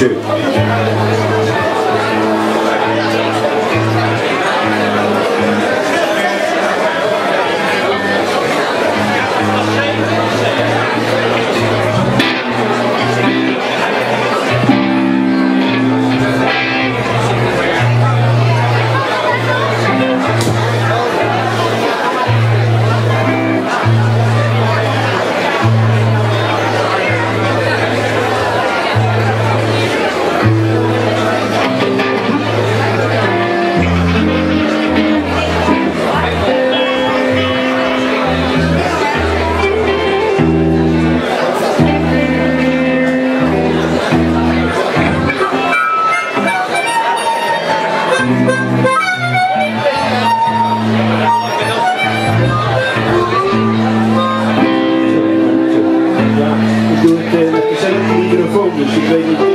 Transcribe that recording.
手 ik doe het eh, met dezelfde microfoon, dus ik weet niet